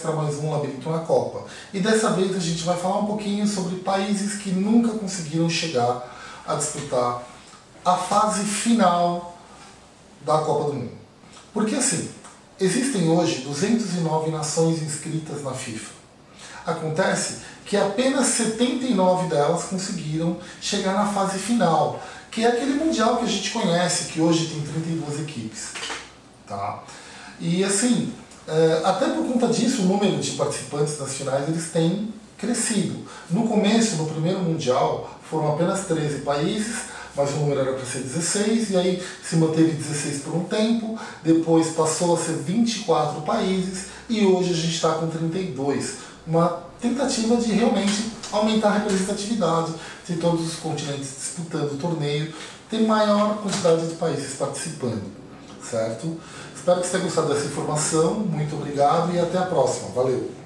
para mais um Labirinto na Copa. E dessa vez a gente vai falar um pouquinho sobre países que nunca conseguiram chegar a disputar a fase final da Copa do Mundo. Porque assim, existem hoje 209 nações inscritas na FIFA. Acontece que apenas 79 delas conseguiram chegar na fase final, que é aquele mundial que a gente conhece, que hoje tem 32 equipes. Tá? E assim, até por conta disso, o número de participantes das finais eles têm crescido. No começo, no primeiro mundial, foram apenas 13 países, mas o número era para ser 16, e aí se manteve 16 por um tempo, depois passou a ser 24 países, e hoje a gente está com 32. Uma tentativa de realmente aumentar a representatividade de todos os continentes disputando o torneio, ter maior quantidade de países participando, certo? Espero que você tenha gostado dessa informação, muito obrigado e até a próxima. Valeu!